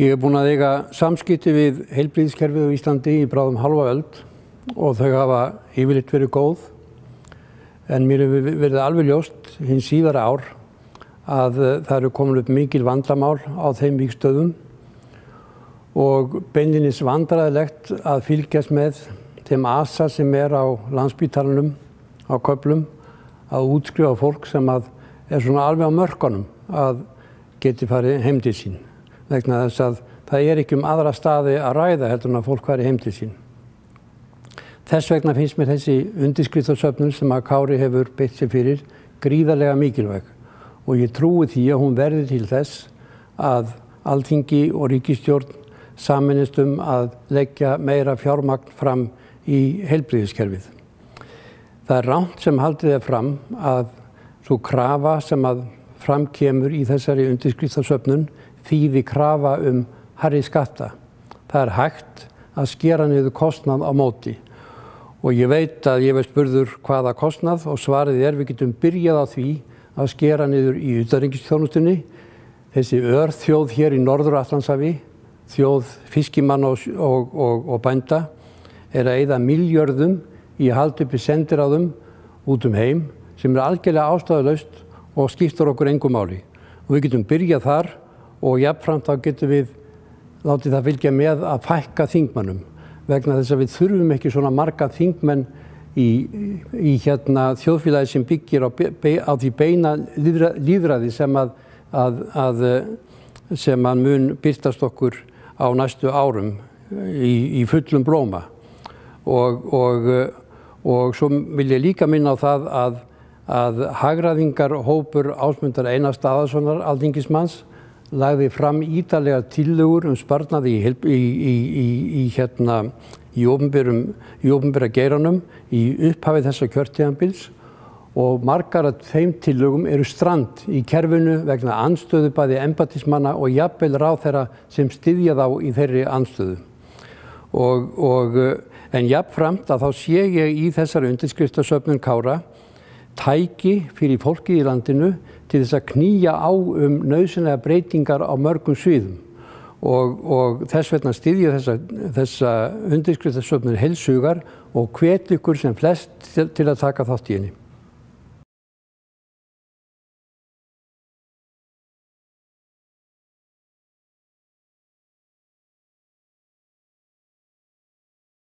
Ég hef búin að eiga samskipti við heilblíðiskerfið á Íslandi í bráðum halva öld og þau hafa yfirleitt verið góð. En mér hefur verið alveg ljóst hins síðara ár að það eru komin upp mikil vandamál á þeim víkstöðum og beinlinis vandraðilegt að fylgjast með þeim asa sem er á landsbítalunum á köplum að útskrifa fólk sem að er svona alveg á mörkunum að geti farið heim til sín vegna þess að það er ekki um aðra staði að ræða heldur en að fólk væri heim til sín. Þess vegna finnst mér þessi undirskriftarsöfnun sem að Kári hefur beitt sér fyrir gríðarlega mikilvæg og ég trúi því að hún verði til þess að alþingi og ríkistjórn saminist um að leggja meira fjármagn fram í heilbríðiskerfið. Það er ránt sem haldið er fram að svo krafa sem að framkemur í þessari undirskriftarsöfnun þýði krafa um harri skatta. Það er hægt að skera niður kostnað á móti og ég veit að ég veist spurður hvaða kostnað og svarið er við getum byrjað á því að skera niður í utaringistjónustunni þessi örþjóð hér í norður Allandsafi, þjóð fiskimann og, og, og, og bænda er að eida miljörðum í að halda upp í sendiráðum út um heim sem er algjörlega ástæðulegst og skiptur okkur engum máli. Og við getum byrjað þar og jafnframt þá getum við látið það fylgja með að fækka þingmannum vegna þess að við þurfum ekki svona marga þingmenn í, í hérna þjóðfélagi sem byggir á, be, á því beina líðræði sem að, að, að sem að mun byrtast okkur á næstu árum í, í fullum blóma og, og, og svo vil ég líka minna á það að, að hagraðingar hópur ásmundar einast aðarssonar aldingismanns lagði fram ídalega tillögur um sparnaði í, í, í, í hérna ofnbyrra geiranum í upphafið þessa kjörtíðanbils og margar af þeim tillögum eru strand í kerfinu vegna anstöðu bæði embatismanna og jafnvel ráð þeirra sem styðja þá í þeirri anstöðu. Og, og, en jafnframt að þá sé ég í þessari undirskriftasöfnun Kára tæki fyrir fólkið í landinu til þess að knýja á um nöðsynlega breytingar á mörgum sviðum og, og þess vegna styðja þessa, þessa undirskriftasöfnun helsugar og hvet ykkur sem flest til, til að taka þátt í henni.